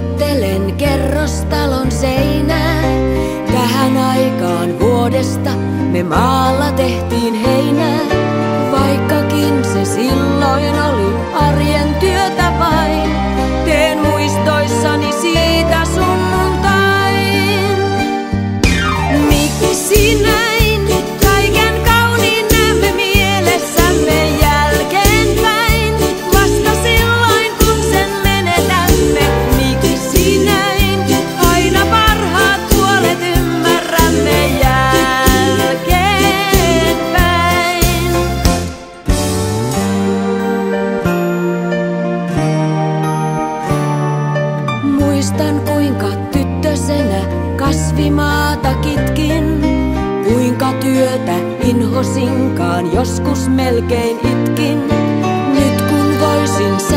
Koputtelen kerrostalon seinää. Tähän aikaan vuodesta me maalla tehtiin kuinka tyttösenä kasvimaata kitkin. Kuinka työtä inhosinkaan, joskus melkein itkin. Nyt kun voisin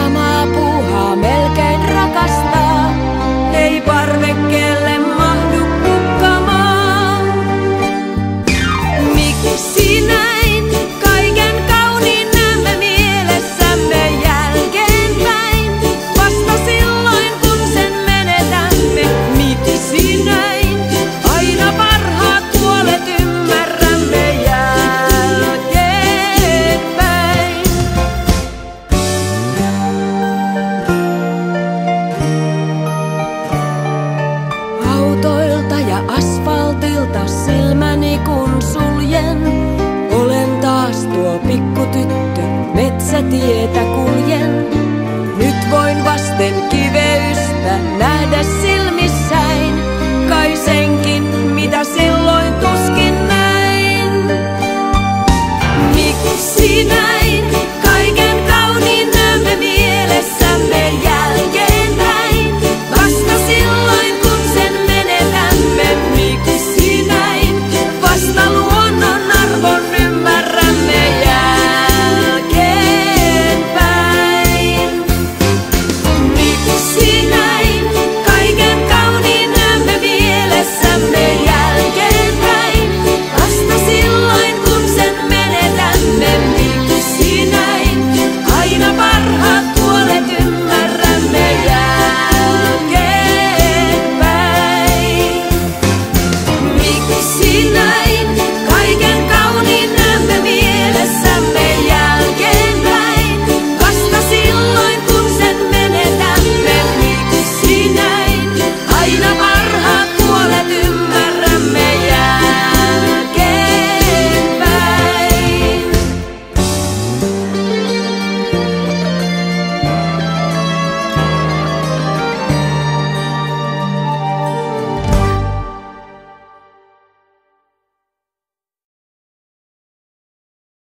ja asfaltilta silmäni kun